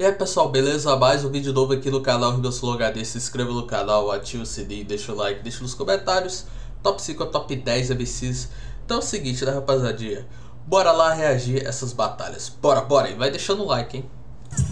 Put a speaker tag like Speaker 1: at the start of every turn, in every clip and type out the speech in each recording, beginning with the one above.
Speaker 1: E aí pessoal, beleza? Mais um vídeo novo aqui no canal Rio HD. Se inscreva no canal, ative o sininho, deixa o like, deixa nos comentários. Top 5 ou top 10 MCs Então é o seguinte, né rapaziadinha? Bora lá reagir essas batalhas. Bora, bora, e vai deixando o like, hein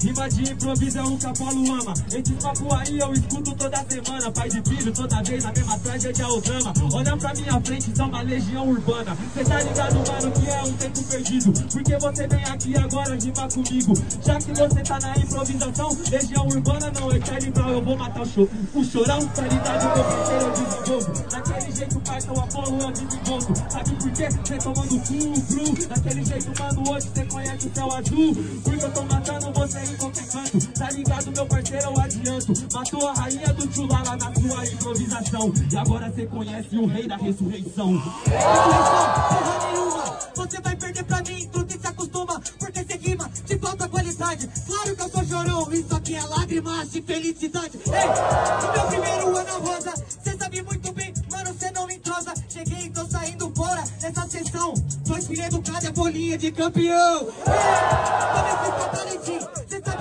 Speaker 2: Rima de improviso é o que Apolo ama. Esse papo aí eu escuto toda semana. Pai de filho, toda vez a mesma tragédia ou drama Olha pra minha frente, são uma legião urbana. Cê tá ligado, mano, que é um tempo perdido. Porque você vem aqui agora rimar comigo. Já que você tá na improvisação Legião urbana não é Charlie Brown, eu vou matar o show. O chorão, tá ligado, meu parceiro, eu desenvolvo Daquele jeito, parça, o Apolo eu desenvolvo Sabe por quê? Cê tomando cu, cru Daquele jeito, mano, hoje cê conhece o céu azul. Porque eu tô matando canto Tá ligado, meu parceiro, eu adianto. Matou a rainha do Tchula lá na sua improvisação. E agora você conhece o rei da ressurreição. Porra nenhuma Você vai perder pra mim, tu se acostuma. Porque você rima, te falta qualidade. Claro que eu sou chorão, isso aqui é lágrimas de felicidade. Ei, meu primeiro ano rosa. Cê sabe muito bem, mano, cê não me entrosa. Cheguei, tô saindo fora dessa sessão. Tô espirando cada bolinha de campeão. Ei, tô nesse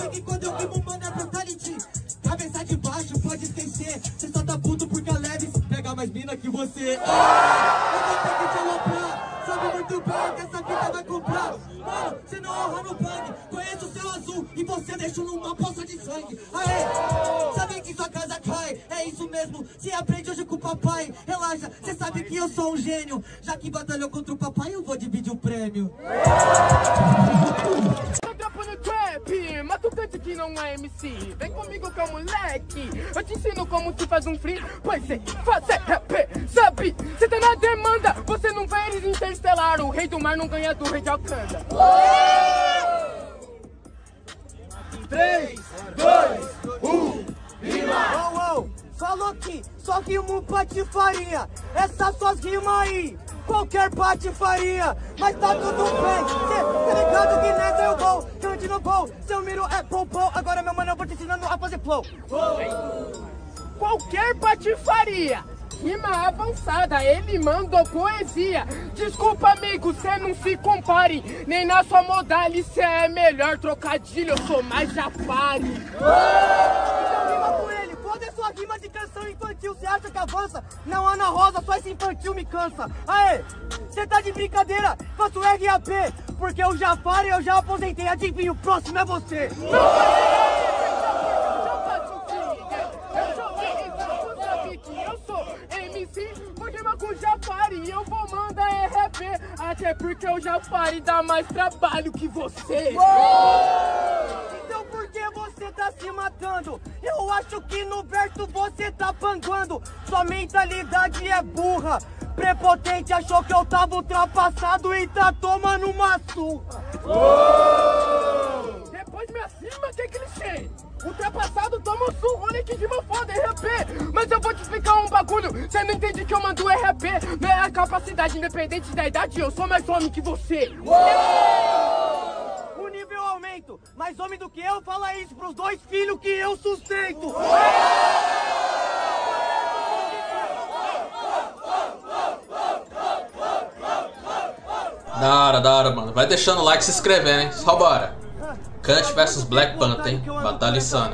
Speaker 2: sabe que quando eu rimo, mano, é brutality Cabeça de baixo, pode esquecer. Cê só tá puto porque a Leves pega mais mina que você. Eu vou ter que te aloprar. Sabe muito bem que essa fita vai comprar. Mano, cê não honra no bang. Conheço o céu azul e você deixou numa poça de sangue. Aê, sabe que sua casa cai. É isso mesmo, se aprende hoje com o papai. Relaxa, cê sabe que eu sou um gênio. Já que batalhou contra o papai, eu vou dividir o prêmio
Speaker 3: Matucante que não é MC Vem comigo que é moleque. Eu te ensino como se faz um free. Pois é, fazer rap Sabe, você tá na demanda. Você não vê eles interestelar O rei do mar não ganha do rei de Alcântara.
Speaker 2: 3, 2, 1, rima! Oh, oh. Falou que só rimo patifaria Essas suas rimas aí. Qualquer patifaria Mas tá tudo bem. Cê tá ligado que nessa eu vou Grande no gol Seu miro é poupou Agora meu mano eu vou te ensinando a fazer flow.
Speaker 3: Qualquer patifaria. Rima avançada, ele mandou poesia. Desculpa amigo, cê não se compare. Nem na sua modalidade cê é melhor trocadilho Eu sou mais Jafari
Speaker 2: rima ele Foda sua rima de canção infantil, cê acha que avança? Não, Ana Rosa, só esse infantil me cansa Aê, cê tá de brincadeira? Faço RAP Porque eu já faro e eu já aposentei Adivinha, o próximo é você
Speaker 3: E eu vou mandar RP, até porque o Jafari dá mais trabalho que você.
Speaker 2: Então por que você tá se matando? Eu acho que no verso você tá panguando. Sua mentalidade é burra. Prepotente achou que eu tava ultrapassado e tá tomando uma surra.
Speaker 3: Depois me acima, que clichê. Ultrapassado, toma um surro, olha que rima foda, RP Mas eu vou te explicar um bagulho, cê não entende que eu mando RP Não é a capacidade, independente da idade, eu sou mais homem que você.
Speaker 2: O nível aumento, mais homem do que eu, fala isso pros dois filhos que eu sustento.
Speaker 1: Da hora, da hora, mano. Vai deixando o like e se inscrevendo, hein? Só bora. Kant vs Black Panther, hein? Batalha insana.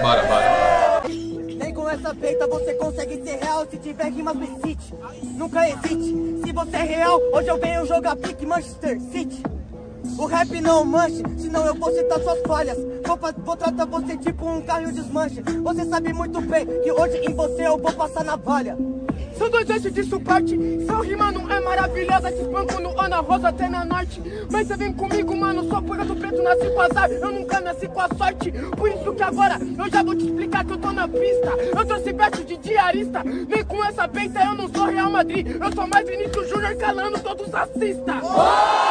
Speaker 1: Bora, bora.
Speaker 2: Nem com essa feita você consegue ser real se tiver rimas no City. Nunca hesite. Se você é real, hoje eu venho jogar pique Manchester City. O rap não manche, senão eu vou citar suas falhas. Vou, vou tratar você tipo um carro desmanche. Você sabe muito bem que hoje em você eu vou passar navalha.
Speaker 3: São dois eixos de suporte Seu rima não é maravilhosa Te espanco no Ana Rosa até na Norte Mas você vem comigo, mano Só por eu preto nasci com azar Eu nunca nasci com a sorte Por isso que agora eu já vou te explicar que eu tô na pista Eu trouxe verso de diarista Vem com essa peita, eu não sou Real Madrid Eu sou mais Vinícius Júnior calando todos racistas oh!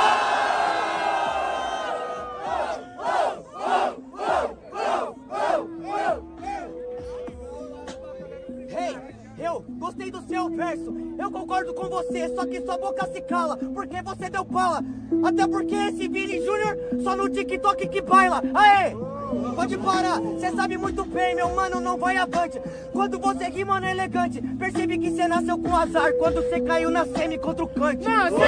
Speaker 2: Concordo com você, só que sua boca se cala, porque você deu pala. Até porque esse Vini Júnior só no TikTok que baila. Aê! Pode parar, cê sabe muito bem, meu mano, não vai avante. Quando você rima no elegante, percebe que cê nasceu com azar quando cê caiu na semi contra o Kant.
Speaker 3: Não, cê...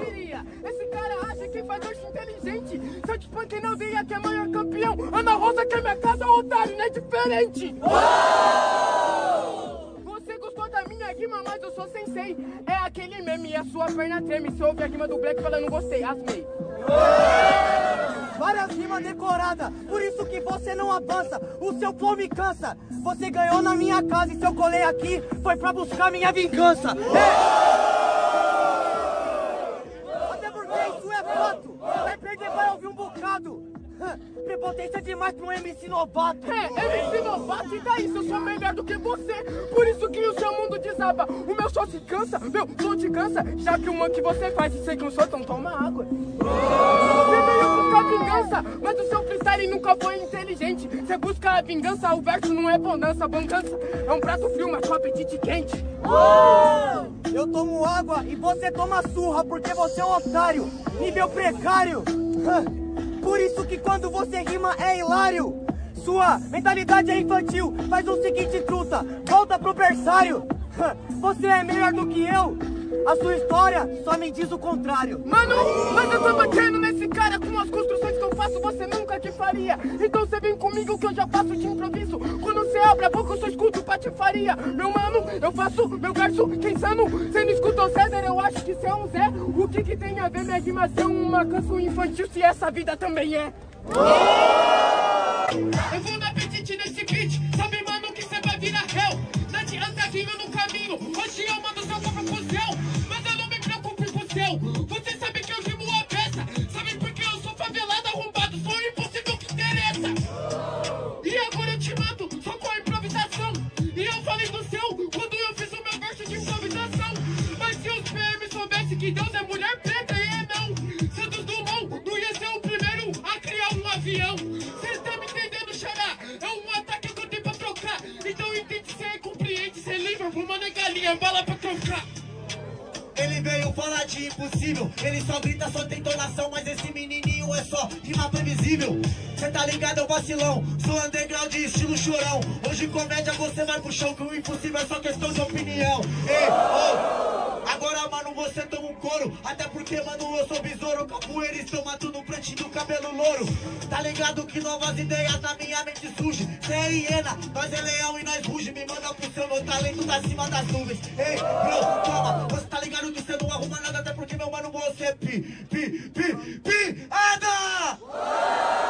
Speaker 3: Quem diria? Esse cara acha que faz hoje inteligente. Se eu te
Speaker 4: punk na aldeia que é maior campeão. Ana Rosa que é minha casa, otário, não é diferente. Rima, mas eu sou sensei. É aquele meme e a sua perna treme. Se ouve a rima do Black falando gostei, asmei.
Speaker 2: Várias rimas decoradas, por isso que você não avança. O seu flow me cansa. Você ganhou na minha casa e seu colei aqui foi pra buscar minha vingança. É. Até porque isso é fato. Vai perder, vai ouvir um bocado. Hã, Prepotência demais pra um MC novato.
Speaker 4: É, MC novato, e daí se eu sou melhor do que você? Por isso que o seu mundo desaba. O meu só se cansa, meu flow te cansa. Já que uma que você faz e sei que eu sou, então toma água. Você veio buscar vingança, mas o seu freestyle nunca foi inteligente. Você busca a vingança, o verso não é bonança. Bangança é um prato frio, mas com apetite quente.
Speaker 2: Eu tomo água e você toma surra porque você é um otário, nível precário. Por isso que quando você rima é hilário. Sua mentalidade é infantil, faz o seguinte truta, volta pro berçário. Você é melhor do que eu, a sua história só me diz o contrário.
Speaker 4: Mano, mas eu tô batendo nesse cara com as construções faço, você nunca te faria. Então você vem comigo que eu já faço de improviso. Quando você abre a boca, eu só escuto patifaria. Meu mano, eu faço meu verso, quem sano? Você não escutou César, eu acho que você é um Zé. O que que tem a ver minha rima ser uma canção infantil se essa vida também é? Eu vou no
Speaker 5: falar de impossível. Ele só grita, só tem entonação. Mas esse menininho é só rima previsível. Cê tá ligado, é o vacilão. Sou underground estilo chorão. Hoje comédia você vai pro chão. Que o impossível é só questão de opinião. Ei, mano, você toma um couro. Até porque, mano, eu sou besouro. Capoeirista, mato no pretinho, cabelo louro. Tá ligado que novas ideias na minha mente surgem. Cê é hiena, nós é leão e nós ruge. Me manda pro seu, meu talento tá acima das nuvens. Ei, bro, toma. Você tá ligado que você não arruma nada. Até porque, meu mano, você é pi, pi, pi, pi, anda!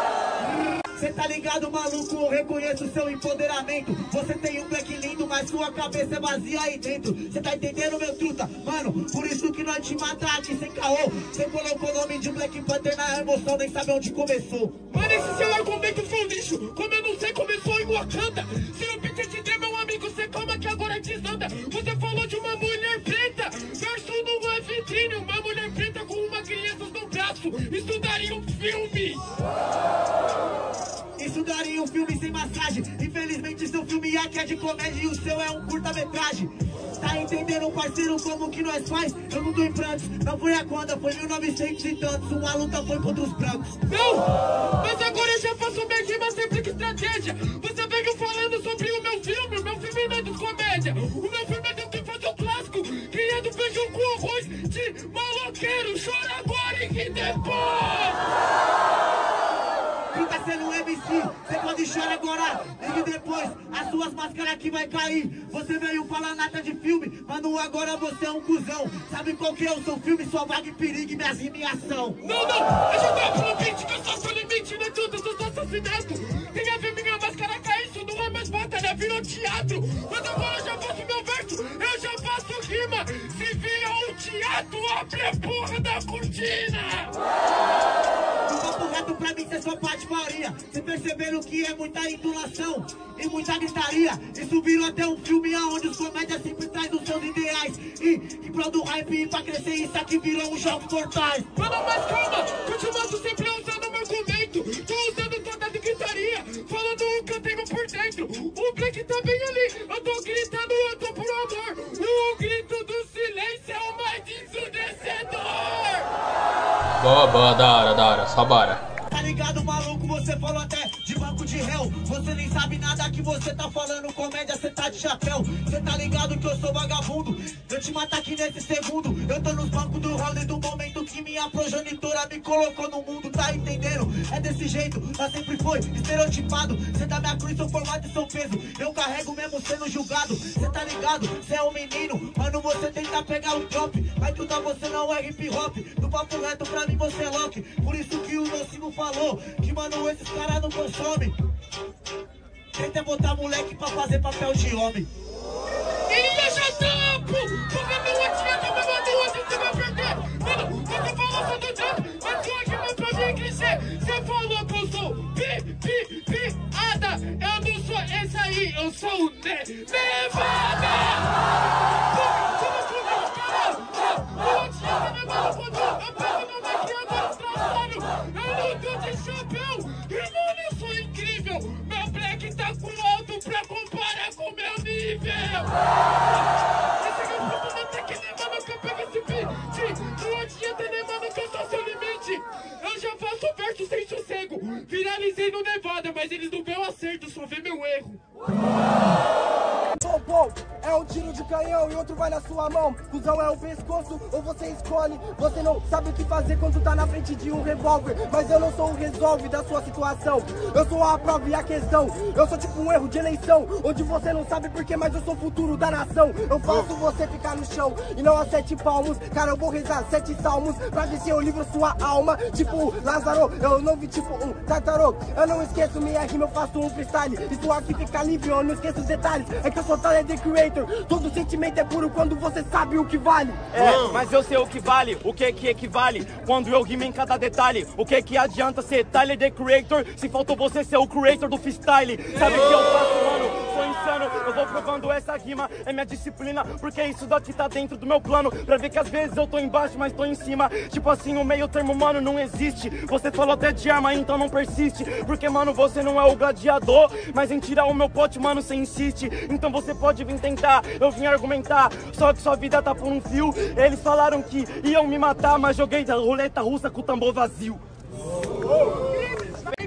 Speaker 5: Cê tá ligado, maluco? Eu reconheço seu empoderamento. Você tem um black lindo, mas sua cabeça é vazia aí dentro. Cê tá entendendo, meu truta? Mano, por isso que nós te matar aqui sem caô. Cê colocou o nome de Black Panther na emoção, nem sabe onde começou.
Speaker 4: Mano, esse seu argumento foi um lixo. Como eu não sei, começou em Wakanda. Se não pinta de der, meu amigo, você calma que agora desanda. Você falou de uma mulher preta. Verso é vitrine. Uma mulher preta com uma criança no braço. Isso daria um filme.
Speaker 5: Daria um filme sem massagem. Infelizmente, seu filme aqui é de comédia e o seu é um curta-metragem. Tá entendendo, parceiro, como que nós faz? Eu não tô em prantos, não foi a quando, foi 1900 e tantos. Uma luta foi contra os brancos.
Speaker 4: Não! Mas agora eu já faço minha rima sempre que estratégia. Você veio falando sobre o meu filme. Meu filme não é de comédia. O meu agora,
Speaker 5: ligue depois, as suas máscaras aqui vai cair. Você veio falar nada de filme, mano, agora você é um cuzão. Sabe qual que é o seu filme, sua vaga e perigo e minhas rimas em ação.
Speaker 4: Não, não, já tava no beat que eu sou limite, não é tudo, eu sou assassinato. Tem a ver minha máscara cair, isso não é mais batalha, virou teatro. Mas agora eu já faço meu verso, eu já faço rima. Se vira um teatro, abre a porra da cortina.
Speaker 5: Pra mim, cê só parte maioria. Cê perceberam que é muita indulação e muita gritaria. Isso virou até um filme aonde os comédias sempre traz os seus ideais. E em prol do hype e pra crescer, isso aqui virou um jogos mortais.
Speaker 4: Mano, mas calma, continuando sempre usando meu argumento. Tô usando toda a gritaria, falando o que eu tenho por dentro. O Black tá bem ali, eu tô gritando, eu tô por amor. O grito do silêncio é o mais ensurdecedor.
Speaker 1: Boa, boa, da hora, da hora, só
Speaker 5: vagabundo. Eu te matar aqui nesse segundo. Eu tô nos bancos do réu desde o momento que minha progenitora me colocou no mundo. Tá entendendo? É desse jeito, nós sempre foi estereotipado. Cê tá minha cruz, seu formato e seu peso. Eu carrego mesmo sendo julgado. Cê tá ligado? Cê é um menino. Mano, você tenta pegar o drop. Mas da você não é hip hop. Do papo reto pra mim você é lock. Por isso que o nocivo falou. Que mano, esses caras não consomem. Tenta botar moleque pra fazer papel de homem.
Speaker 4: E deixa trampo! Porque não adianta me bater hoje, você vai perder! Mano, você falou só do tanto, mas hoje não pra mim crescer! Você falou que eu sou pi, pi, piada! Eu não sou esse aí, eu sou o Ne! Viralizei no Nevada, mas eles não vê o acerto, só vê meu erro
Speaker 6: é um tiro de canhão e outro vai na sua mão. Cusão é o pescoço ou você escolhe. Você não sabe o que fazer quando tá na frente de um revólver. Mas eu não sou o resolve da sua situação. Eu sou a prova e a questão. Eu sou tipo um erro de eleição. Onde você não sabe porquê, mas eu sou o futuro da nação. Eu faço você ficar no chão e não a sete palmos. Cara, eu vou rezar sete salmos pra se eu livro sua alma. Tipo Lázaro, eu não vi tipo um tartarô. Eu não esqueço minha rima, eu faço um freestyle. Isso aqui fica livre, eu não esqueço os detalhes. É que eu sou talent creator. Todo sentimento é puro quando você sabe o que vale.
Speaker 7: É, mas eu sei o que vale, o que que equivale? Quando eu rimo em cada detalhe. O que que adianta ser Tyler the Creator Se faltou você ser o creator do freestyle? Sabe o que eu faço, eu vou provando essa rima É minha disciplina, porque isso daqui tá dentro do meu plano. Pra ver que às vezes eu tô embaixo, mas tô em cima. Tipo assim, o meio termo, mano, não existe. Você falou até de arma, então não persiste. Porque, mano, você não é o gladiador. Mas em tirar o meu pote, mano, você insiste. Então você pode vir tentar, eu vim argumentar. Só que sua vida tá por um fio. Eles falaram que iam me matar Mas joguei da roleta russa com o tambor vazio.
Speaker 6: Vem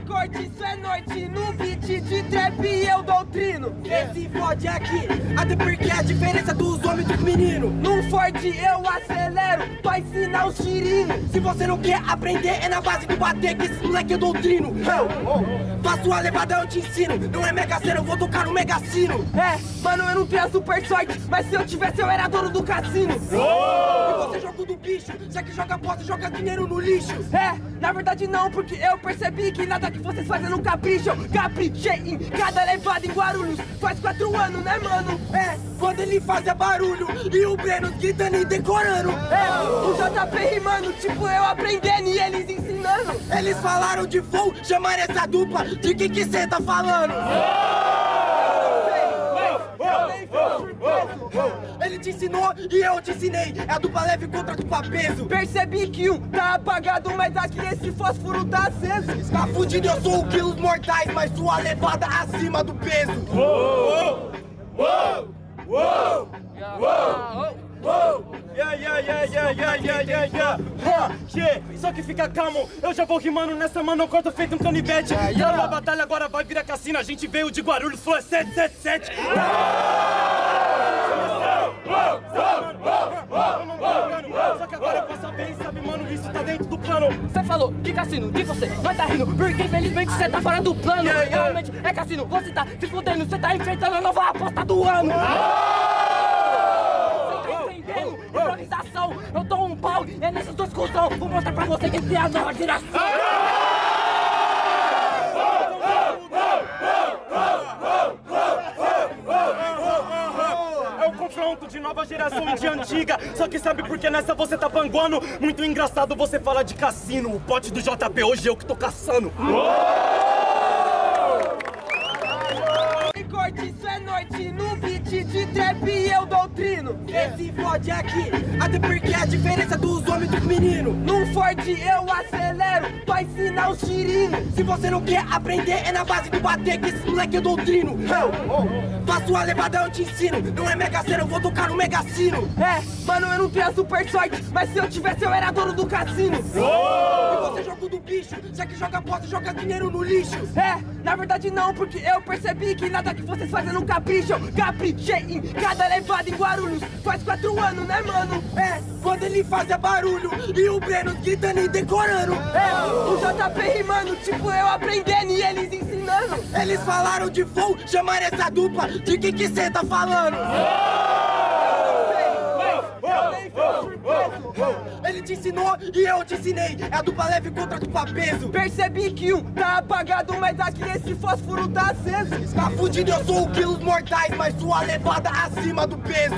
Speaker 6: corte, isso é noite no beat de trap e eu doutrino. Esse fode aqui, até porque a diferença dos homens e dos meninos. Num Ford eu acelero, pra ensinar os tirinos. Se você não quer aprender, é na base do bater que esse moleque é doutrino. Eu faço a levada, eu te ensino. Não é mega cena, eu vou tocar no mega sino. É, mano, eu não tenho a super sorte, mas se eu tivesse, eu era dono do cassino. E você jogo do bicho, já que joga bosta, joga dinheiro no lixo. É, na verdade não, porque eu percebi que nada que vocês fazem não capricham. Caprichei em cada levada em Guarulhos. Faz quatro anos, né, mano? É, quando ele fazia barulho e o Breno gritando e decorando. É, o JP rimando, tipo eu aprendendo e eles ensinando. Eles falaram de flow, chamaram essa dupla. De que que cê tá falando? Ele te ensinou e eu te ensinei. É a dupla leve contra a dupla peso. Percebi que um tá apagado, mas aqui esse fósforo tá aceso. Tá fudido, eu sou o quilos mortais, mas sua levada acima do peso.
Speaker 7: Yeah, yeah, yeah, yeah, yeah, yeah, yeah, yeah. Ha, yeah. Só que fica calmo, eu já vou rimando nessa mano, eu corto feito um canivete. Yeah, Uma batalha agora vai virar cassino, a gente veio de Guarulhos, é 777. Só que agora eu posso saber, sabe, mano, isso tá dentro do plano.
Speaker 8: Você falou de cassino, de você, mas tá rindo, porque infelizmente você tá fora do plano.
Speaker 7: Yeah, yeah.
Speaker 8: Realmente é cassino, você tá se fudendo, você tá enfrentando a nova aposta do ano. Você tá entendendo? Improvisação, eu dou um pau, é nesses dois cuzão, vou mostrar pra você quem tem a nova geração.
Speaker 7: É o confronto de nova geração e de antiga. Só que sabe por que nessa você tá panguando? Muito engraçado você fala de cassino. O pote do JP hoje eu que tô caçando.
Speaker 6: Corte, isso é noite no beat de trap e eu doutrino. Esse fode aqui, até porque a diferença dos homens e dos meninos. Num Ford eu acelero, pra ensinar os tirinos. Se você não quer aprender, é na base do bater que esse moleque é doutrino. Eu faço a levada, eu te ensino. Não é mega cena, eu vou tocar no mega sino. É, mano, eu não tenho a super sorte, mas se eu tivesse, eu era dono do cassino. E você jogo do bicho, já que joga bosta, joga dinheiro no lixo. É, na verdade não, porque eu percebi que nada que vocês fazem não capricham. Caprichei em cada levada em Guarulhos faz quatro anos, né, mano? É, quando ele fazia barulho e o Breno gritando e decorando. É, o JP rimando, tipo eu aprendendo e eles ensinando. Eles falaram de flow, chamaram essa dupla, de que que cê tá falando? Ele te ensinou e eu te ensinei. É a dupla leve contra a dupla peso. Percebi que um tá apagado, mas aqui esse fósforo tá aceso. Tá fudido, eu sou o quilos mortais, mas sua levada acima do peso.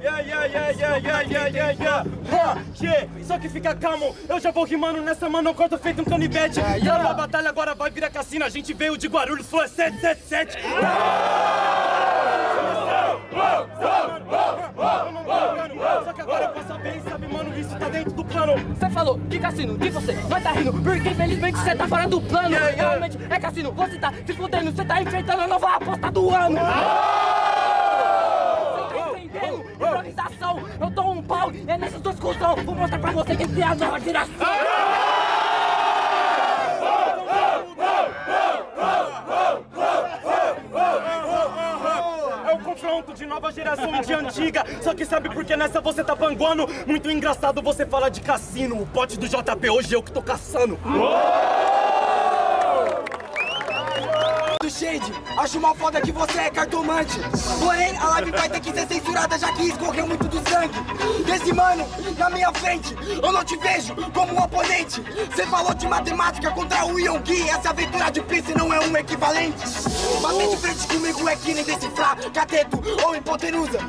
Speaker 7: Yeah, yeah, yeah, yeah, yeah, yeah, yeah, yeah. Ha, yeah. Só que fica calmo, eu já vou rimando nessa, mano, eu corto feito um canivete. Yeah, Uma batalha agora vai virar cassino, a gente veio de Guarulhos, foi 777. Só que agora eu posso saber, sabe, mano, isso tá dentro do plano.
Speaker 8: Cê falou de cassino, de você, mas tá rindo, porque infelizmente cê tá fora do plano.
Speaker 7: Yeah, yeah.
Speaker 8: Realmente é cassino, você tá se fudendo, cê tá enfrentando a nova aposta do ano. Cê tá entendendo? Improvisação, eu dou um pau, é nesses dois cuzão, vou mostrar pra você quem tem a nova geração.
Speaker 7: É de nova geração e de antiga. Só que sabe por que nessa você tá panguando? Muito engraçado você fala de cassino. O pote do JP hoje eu que tô caçando.
Speaker 6: Do Shade, acho mal foda que você é cartomante. Porém, a live vai ter que ser censurada já que escorreu muito do sangue. Desse mano, na minha frente, eu não te vejo como um oponente. Você falou de matemática contra o Yonggi. Essa aventura de Prince não é um equivalente. Bater de frente comigo é que nem decifrar cateto ou hipotenusa.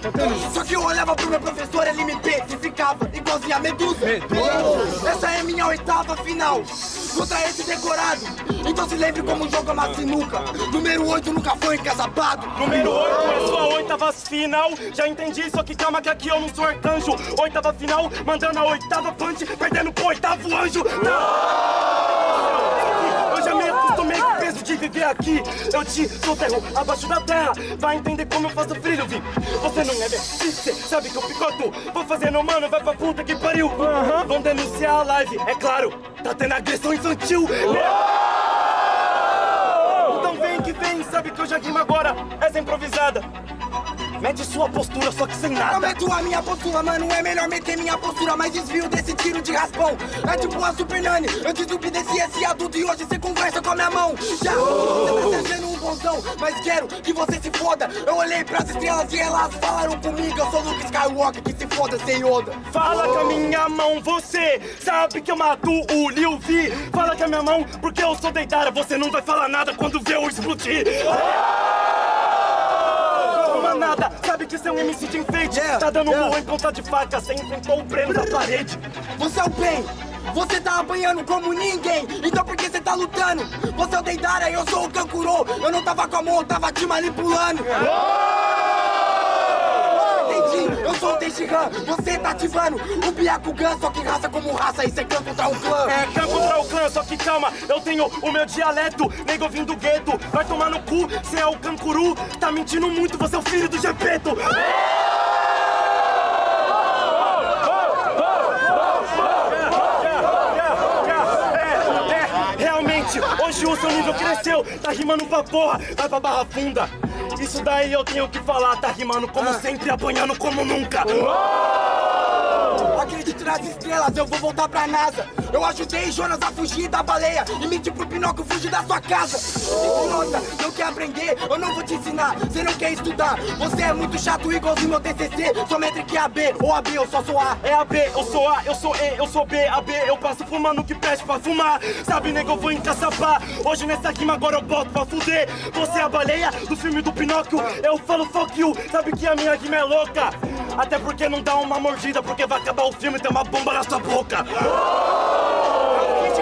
Speaker 6: Só que eu olhava pro meu professor, ele me ficava igualzinho a medusa. Essa é minha oitava final. Contra esse decorado. Então se lembre como joga uma sinuca. Número 8 nunca foi encasapado.
Speaker 7: Número 8 é sua oitava final. Já entendi, só que calma que aqui eu não sou arcanjo. Oitava final, mandando a oitava punch, perdendo pro oitavo anjo. Eu já me acostumei com o peso de viver aqui. Eu te soterro abaixo da terra. Vai entender como eu faço frio, vi. Você não é você sabe que eu picoto. Vou fazendo, mano, vai pra puta que pariu. Vão denunciar a live, é claro. Tá tendo agressão infantil. Vem que vem, sabe que eu já rimo agora. Essa é improvisada. Mete sua postura, só que sem
Speaker 6: Eu
Speaker 7: nada.
Speaker 6: meto a minha postura, mano, é melhor meter minha postura Mas desvio desse tiro de raspão É tipo a Super Nani, eu desobedeci esse adulto E hoje você conversa com a minha mão Já, você tá um bonzão Mas quero que você se foda Eu olhei pras estrelas e elas falaram comigo Eu sou Luke Skywalker, que se foda sem Yoda
Speaker 7: Fala com a minha mão, você sabe que eu mato o Liu Vi. Fala com a minha mão, porque eu sou deidara. Você não vai falar nada quando vê eu explodir. Uma nada, sabe que você é um MC de enfeite.
Speaker 6: Yeah,
Speaker 7: tá dando
Speaker 6: yeah.
Speaker 7: em ponta de faca, você enfrentou o Breno da parede.
Speaker 6: Você é o bem, você tá apanhando como ninguém Então por que você tá lutando? Você é o Deidara, eu sou o Kankuro Eu não tava com a mão, eu tava te manipulando Entendi, o Tenshinhan, você tá ativando o Byakugan, só que raça como raça, isso é clã contra o clã.
Speaker 7: É, clã contra o clã, só que calma, eu tenho o meu dialeto, nego vindo do gueto, vai tomar no cu, cê é o cancuru, tá mentindo muito, você é o filho do Gepeto. É, é, realmente, hoje o seu nível cresceu, tá rimando pra porra, vai pra barra funda. Isso daí eu tenho que falar, tá rimando como sempre, apanhando como nunca.
Speaker 6: Acredito nas estrelas, eu vou voltar pra NASA Eu ajudei Jonas a fugir da baleia E menti pro Pinóquio fugir da sua casa Idiota, não quer aprender? Eu não vou te ensinar Você não quer estudar? Você é muito chato igualzinho meu TCC Sua métrica é AB, ou AB, eu só sou A
Speaker 7: É A, B, eu sou A, eu sou E, eu sou B, A, B, eu passo fumando que pede pra fumar. Sabe, nego, eu vou encaçapar. Hoje nessa rima agora eu boto pra fuder. Você é a baleia do filme do Pinóquio, eu falo fuck you. Sabe que a minha rima é louca. Até porque não dá uma mordida, porque vai acabar o filme tem uma bomba na sua boca.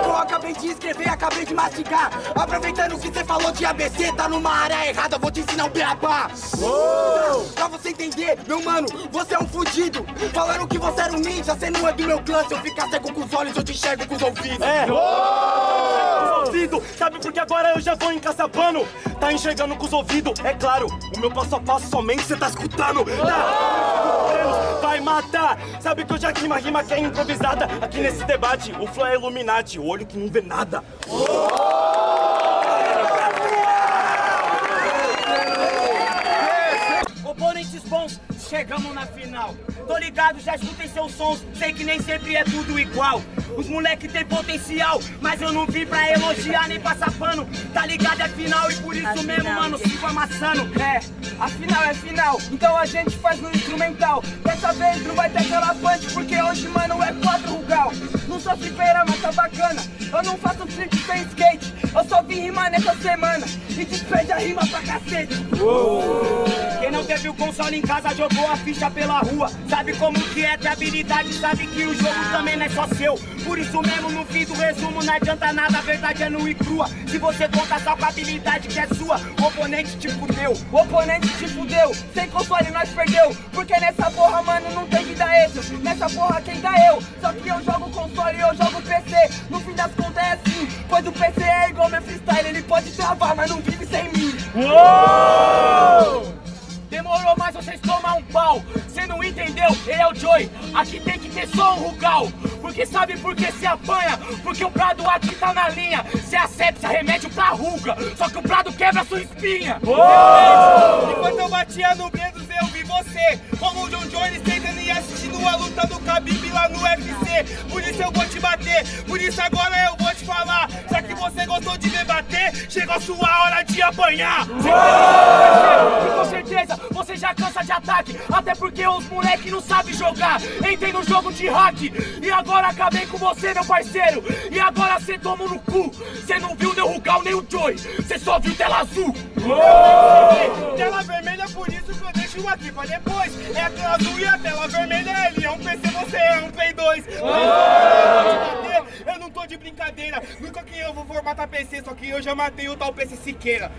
Speaker 6: Eu acabei de escrever, acabei de mastigar Aproveitando que você falou de ABC Tá numa área errada, vou te ensinar o beabá Pra você entender, meu mano, você é um fudido Falaram que você era um ninja, você não é do meu clã Se eu ficar cego com os olhos, eu te enxergo com os ouvidos
Speaker 7: É. Os ouvidos, sabe porque agora eu já vou encaçapando. Tá enxergando com os ouvidos, é claro. O meu passo a passo somente você tá escutando. Tá? vai matar. Sabe que eu já rima, rima que é improvisada. Aqui nesse debate, o Flá é Illuminati, o olho que não vê nada.
Speaker 9: Oponentes bons chegamos na final. Tô ligado, já escutei seus sons, sei que nem sempre é tudo igual. Os moleque tem potencial, mas eu não vim pra elogiar nem passar pano. Tá ligado, é final e por isso mesmo, mano, sigo amassando.
Speaker 10: É, a final é final, então a gente faz no instrumental. Dessa vez não vai ter aquela punch, porque hoje, mano, é quatro rugal. Não sou flipeira, mas tá bacana. Eu não faço flip sem skate, eu só vim rimar nessa semana. E despede a rima pra cacete.
Speaker 9: Quem não teve o console em casa jogou a ficha pela rua. Sabe como que é ter habilidade, sabe que o jogo também não é só seu. Por isso mesmo, no fim do resumo, não adianta nada, a verdade é nua e crua. Se você conta só com a habilidade que é sua, o oponente te fudeu.
Speaker 10: O oponente te fudeu, sem console nós perdeu. Porque nessa porra, mano, não tem vida extra. Nessa porra quem dá eu. Só que eu jogo console e eu jogo PC. No fim das contas é assim. Pois o PC é igual meu freestyle, ele pode travar, mas não vive sem mim.
Speaker 9: Demorou, mas vocês tomam um pau. Cê não entendeu? Ele é o Joy. Aqui tem que ter só um rugal. Porque sabe por que se apanha? Porque o Prado aqui tá na linha. Se acepta remédio pra ruga. Só que o Prado quebra sua espinha.
Speaker 7: Enquanto eu batia no Brendos, eu vi você. Como o John Jones tentando e assistindo a luta do Khabib lá no UFC. Por isso eu vou te bater, por isso agora eu vou te falar. Já que você gostou de me bater, chegou a sua hora de apanhar.
Speaker 9: E com certeza você já cansa de ataque. Até porque os moleque não sabem jogar. Entrei no jogo de hack. E agora acabei com você, meu parceiro. E agora cê toma no cu. Cê não viu nem o Rugal nem o Joy. Cê só viu tela azul.
Speaker 7: Tela vermelha, por isso que eu deixo aqui pra depois. É a tela azul e a tela vermelha é ali. É um PC, você é um Play 2. Eu não tô de brincadeira. Nunca que eu vou formatar PC, só que eu já matei o tal PC Siqueira.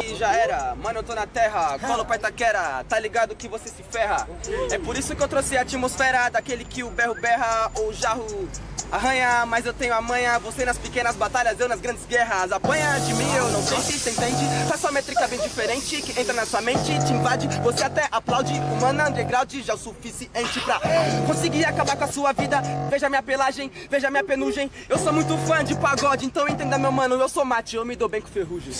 Speaker 10: E já era, mano, eu tô na terra, colo pra Itaquera, tá ligado que você se ferra. É por isso que eu trouxe a atmosfera daquele que o berro berra ou o jarro arranha, mas eu tenho a manha, você nas pequenas batalhas, eu nas grandes guerras. Apanha de mim, eu não sei se entende. Faz sua métrica bem diferente, que entra na sua mente, te invade, você até aplaude. Humana underground já é o suficiente pra conseguir acabar com a sua vida. Veja minha pelagem, veja minha penugem. Eu sou muito fã de pagode, então entenda, meu mano, eu sou mate, eu me dou bem com ferrugem.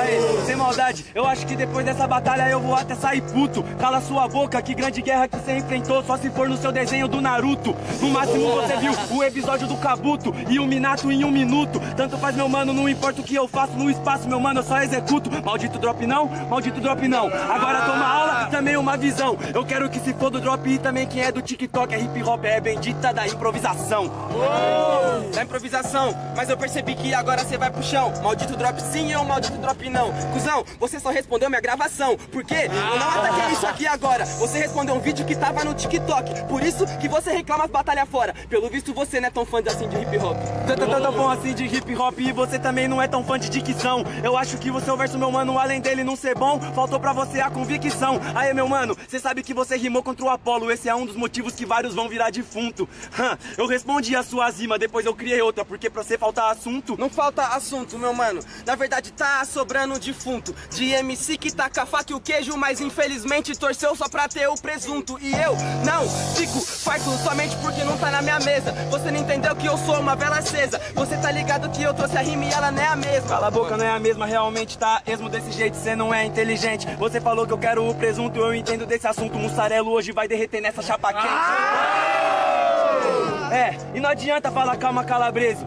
Speaker 9: Aí, sem maldade, eu acho que depois dessa batalha eu vou até sair puto. Cala sua boca, que grande guerra que você enfrentou, só se for no seu desenho do Naruto. No máximo você viu o episódio do Kabuto e o Minato em um minuto. Tanto faz, meu mano, não importa o que eu faço no espaço, meu mano, eu só executo. Maldito drop não, maldito drop não. Agora toma aula e também uma visão. Eu quero que se for do drop e também quem é do TikTok, é hip hop, é bendita da improvisação.
Speaker 10: Da improvisação, mas eu percebi que agora você vai pro chão. Maldito drop sim ou maldito drop não? Cusão, você só respondeu minha gravação. Por quê? Eu não ataquei isso aqui agora. Você respondeu um vídeo que tava no TikTok. Por isso que você reclama as batalhas fora. Pelo visto, você não é tão fã de assim de hip hop.
Speaker 9: Tanto, tanto bom assim de hip hop e você também não é tão fã de dicção. Eu acho que você é o verso, meu mano, além dele não ser bom, faltou pra você a convicção. Aí, meu mano, você sabe que você rimou contra o Apolo, esse é um dos motivos que vários vão virar defunto. Eu respondi a sua zima, depois eu criei outra, porque pra você falta assunto.
Speaker 10: Não falta assunto, meu mano. Na verdade, tá sobrando defunto. De MC que taca a faca e o queijo, mas infelizmente torceu só pra ter o presunto. E eu não fico farto somente porque não tá na minha mesa. Você não entendeu que eu sou uma vela acesa. Você tá ligado que eu trouxe a rima e ela não é a mesma.
Speaker 9: Cala a boca, não é a mesma, realmente tá esmo desse jeito, cê não é inteligente. Você falou que eu quero o presunto, eu entendo desse assunto. Mussarelo hoje vai derreter nessa chapa quente. É, e não adianta falar calma, calabreso.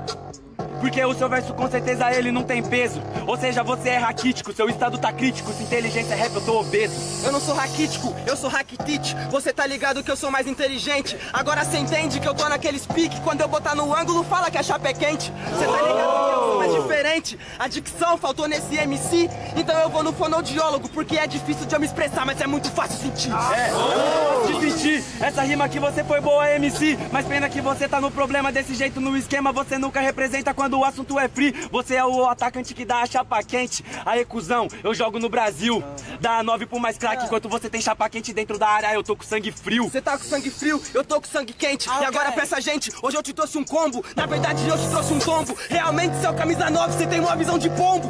Speaker 9: Porque o seu verso com certeza ele não tem peso. Ou seja, você é raquítico, seu estado tá crítico. Se inteligência é rap, eu tô obeso.
Speaker 10: Eu não sou raquítico, eu sou raquitite. Você tá ligado que eu sou mais inteligente. Agora cê entende que eu tô naqueles pique. Quando eu botar no ângulo, fala que a chapa é quente. Cê tá ligado que eu sou mais diferente. A dicção faltou nesse MC. Então eu vou no fonoaudiólogo, porque é difícil de eu me expressar, mas é muito fácil sentir.
Speaker 9: É, de sentir. Essa rima que você foi boa, MC. Mas pena que você tá no problema desse jeito no esquema. Você nunca representa quando o assunto é free. Você é o atacante que dá a chapa quente. Aí, cuzão, eu jogo no Brasil. Dá a 9 pro mais craque. Enquanto você tem chapa quente dentro da área, eu tô com sangue frio.
Speaker 10: Você tá com sangue frio, eu tô com sangue quente. E agora peça gente, hoje eu te trouxe um combo. Na verdade, eu te trouxe um tombo. Realmente, seu camisa 9, você tem uma visão de pombo.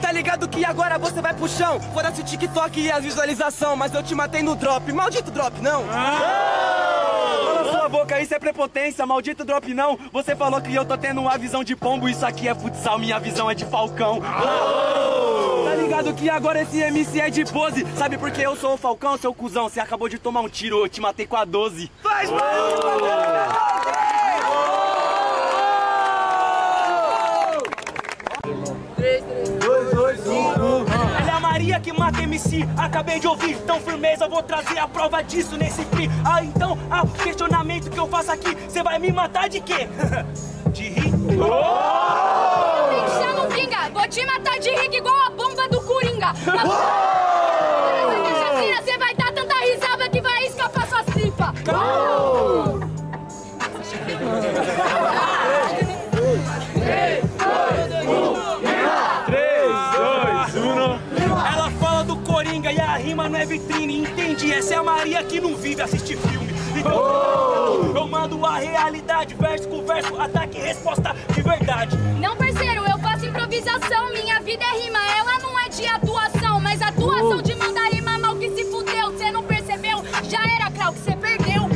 Speaker 10: Tá ligado que agora você vai pro chão. Foda-se o TikTok e as visualização, mas eu te matei no drop. Maldito drop, não.
Speaker 9: Sua a boca, isso é prepotência, maldito drop não. Você falou que eu tô tendo uma visão de pombo, isso aqui é futsal, minha visão é de falcão. Tá ligado que agora esse MC é de pose? Sabe por que eu sou o falcão, seu cuzão? Você acabou de tomar um tiro, eu te matei com a 12. Faz Ela é que mata MC. Acabei de ouvir, tão firmeza, vou trazer a prova disso nesse free. Ah, então, ah, questionamento que eu faço aqui, você vai me matar de quê? De rir? Eu mando a realidade, verso com verso, ataque e resposta de verdade.
Speaker 11: Não, parceiro, eu faço improvisação. Minha vida é rima, ela não é de atuação. Mas atuação de mandar rima mal que se fudeu. Você não percebeu? Já era, Krau, que você perdeu.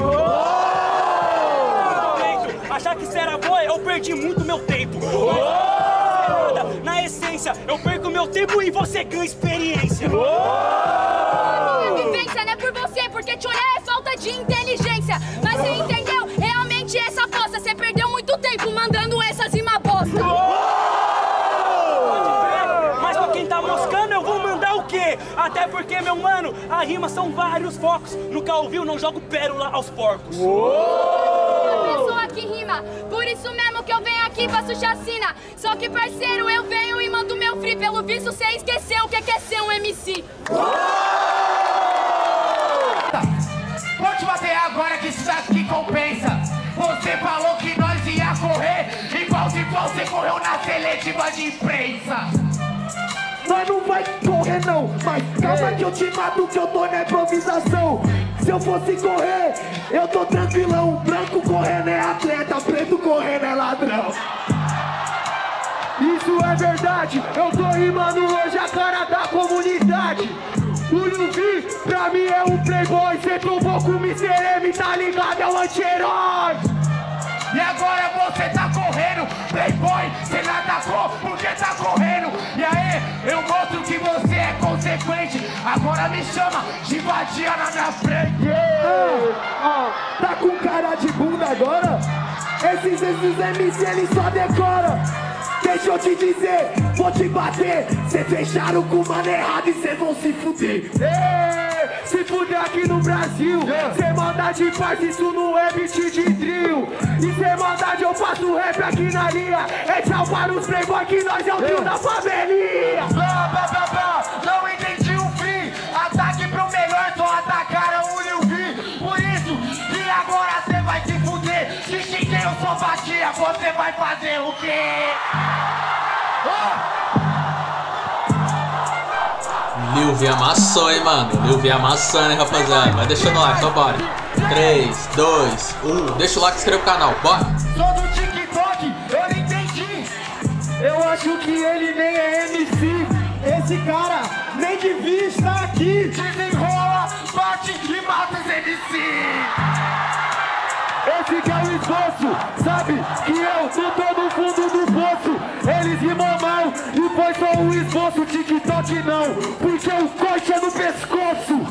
Speaker 9: Achar que isso era boa, eu perdi muito meu tempo. Mas, na essência, eu perco meu tempo e você ganha experiência.
Speaker 11: Minha vivência não é por você, porque te olhar é
Speaker 9: Até porque, meu mano, a rima são vários focos. Nunca ouviu, não jogo pérola aos porcos.
Speaker 11: pessoa que rima. Por isso mesmo que eu venho aqui e faço chacina. Só que, parceiro, eu venho e mando meu free. Pelo visto, você esqueceu o que é ser um MC.
Speaker 12: Vou te bater agora que isso aqui compensa. Você falou que nós ia correr, igual se você correu na seletiva de imprensa.
Speaker 8: Nós não vai correr não, mas calma que eu te mato que eu tô na improvisação. Se eu fosse correr, eu tô tranquilão. Branco correndo é atleta, preto correndo é ladrão. Isso é verdade, eu tô rimando hoje a cara da comunidade. O Luvi, pra mim é um playboy, cê provou com o Mr. M, tá ligado? É o anti-herói.
Speaker 12: E agora você tá correndo, playboy, cê não atacou porque tá correndo. E aí, eu mostro que você é consequente. Agora me chama de vadia na minha frente.
Speaker 8: Ah, tá com cara de bunda agora? Esses, esses MC eles só decora. Deixa eu te dizer, vou te bater. Cê fecharam com o mano errado e cê vão se fuder. Se fuder aqui no Brasil. Cê manda de parte, isso não é beat de drill. E cê manda de eu faço rap aqui na linha. É tchau para os playboy que nós é o trio da favelinha.
Speaker 12: Blá, blá, blá, blá, não entendi o fim. Ataque pro melhor, só atacaram o Lil V. Por isso que agora cê vai se fuder. Se xinguei, eu sou vadia, você vai fazer o quê?
Speaker 1: Lil V amassou, hein, mano. Lil V amassando, hein, rapaziada. Vai deixando o like, então bora. 3, 2, 1. Deixa o like e inscreva o canal, bora.
Speaker 12: Sou do TikTok, eu não entendi.
Speaker 8: Eu acho que ele nem é MC. Esse cara nem devia estar aqui.
Speaker 12: Desenrola, bate e mata os MC.
Speaker 8: Esse que é o esboço, sabe? Que eu tô todo fundo do poço. Eles rimam mal e foi só um esboço. TikTok não, porque o corte é no pescoço.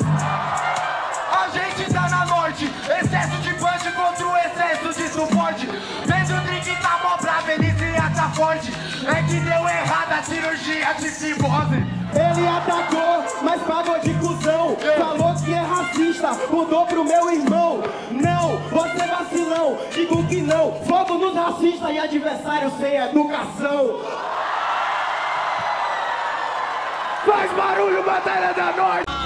Speaker 12: A gente tá na norte, excesso de punch contra o excesso de suporte. Vendo o drink tá mó bravo, ele se acha forte. É que deu errado a cirurgia de cibose.
Speaker 8: Ele atacou, mas pagou de cuzão. Falou que é racista, mudou pro meu irmão. Não, você é vacilão, digo que não. Fogo nos racistas e adversários sem educação. Faz barulho, Batalha da Norte!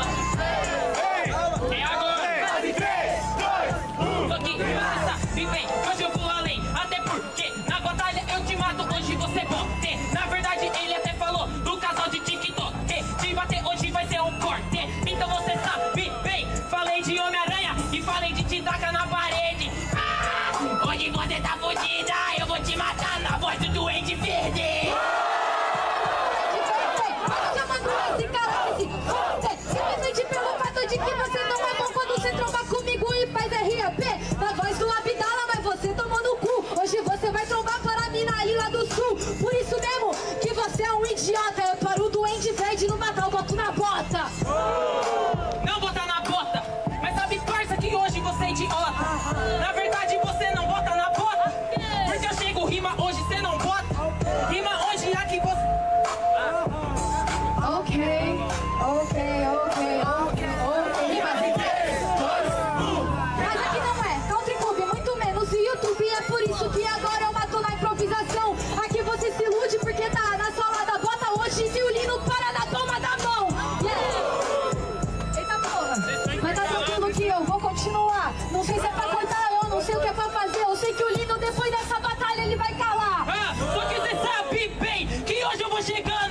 Speaker 13: hoje eu vou
Speaker 11: chegar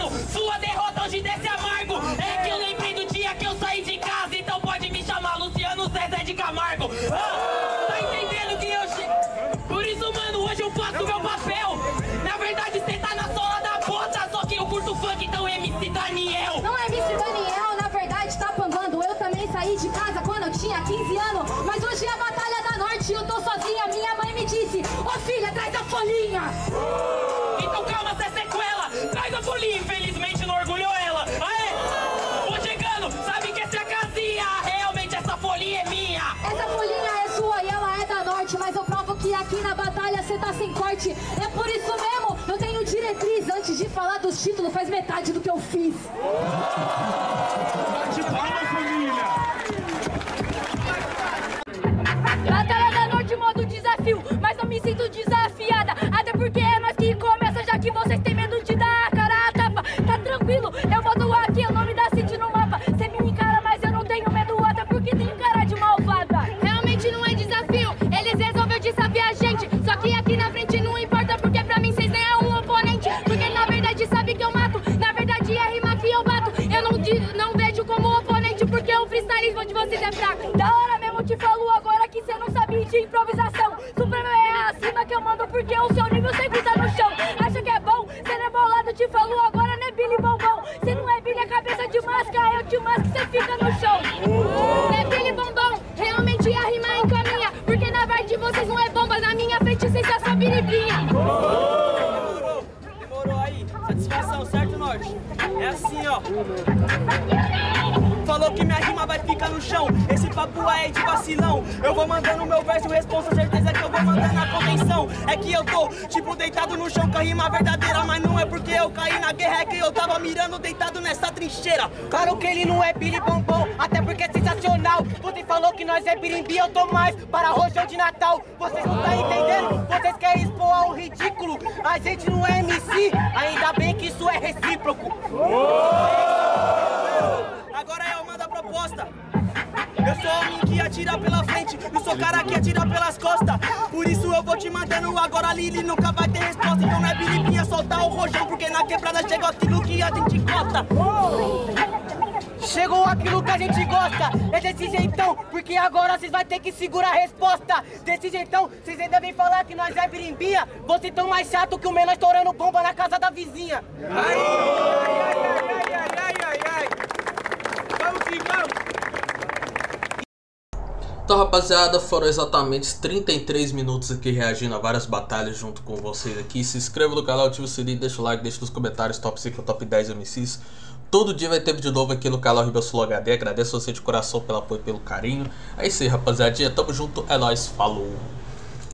Speaker 11: títulos, faz metade do que eu fiz. É que eu
Speaker 9: tô, tipo, deitado no chão com a rima verdadeira. Mas não é porque eu caí na guerra, é que eu tava mirando deitado nessa trincheira.
Speaker 2: Claro que ele não é Billy Bombom, até porque é sensacional. Você falou que nós é birimbi, eu tô mais para rojão de Natal. Vocês não tá entendendo? Vocês querem expor ao ridículo. A gente não é MC, ainda bem que isso é recíproco.
Speaker 9: Agora eu mando a proposta. Eu sou homem que atira pela frente, não sou cara que atira pelas costas. Por isso eu vou te mandando agora, Lili nunca vai ter resposta. Então não é biribinha soltar o rojão, porque na quebrada chega aquilo que a gente gosta.
Speaker 2: Chegou aquilo que a gente gosta, é desse jeitão, porque agora vocês vão ter que segurar a resposta. Desse jeitão, vocês ainda vêm falar que nós é birimbinha, vocês tão mais chato que o menor estourando bomba na casa da vizinha
Speaker 14: ai, ai. Vamos que vamos!
Speaker 1: Então, rapaziada, foram exatamente 33 minutos aqui reagindo a várias batalhas junto com vocês aqui. Se inscreva no canal, ative o sininho, deixa o like, deixa nos comentários top 5 top 10 MCs. Todo dia vai ter vídeo novo aqui no canal Sul HD. Agradeço você de coração pelo apoio pelo carinho. É isso aí, rapaziadinha. Tamo junto, é nóis, falou!